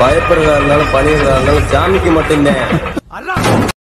பயப்படுறதா இருந்தாலும் பணியறதா இருந்தாலும் சாமிக்கு மட்டும்தான்.